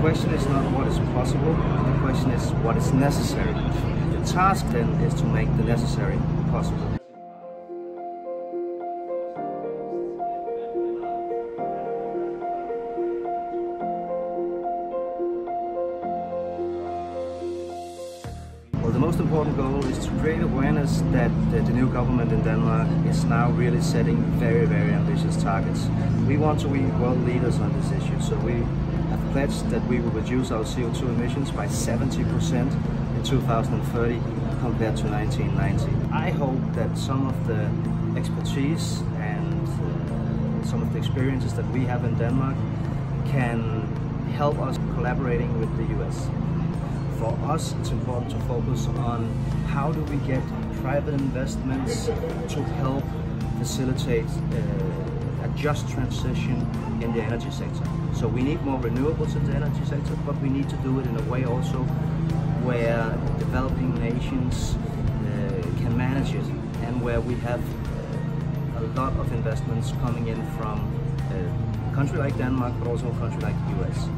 question is not what is possible, the question is what is necessary. The task then is to make the necessary possible. Well, the most important goal is to create awareness that the, the, new government in Denmark is now really setting very, very ambitious targets. We want to be world leaders on this issue, so we pledged that we will reduce our CO2 emissions by 70% in 2030 compared to 1990. I hope that some of the expertise and uh, some of the experiences that we have in Denmark can help us collaborating with the US for us, it's important to focus on how do we get private investments to help facilitate uh, just transition in the energy sector. So we need more renewables in the energy sector, but we need to do it in a way also where developing nations uh, can manage it and where we have uh, a lot of investments coming in from a country like Denmark, but also a country like the US.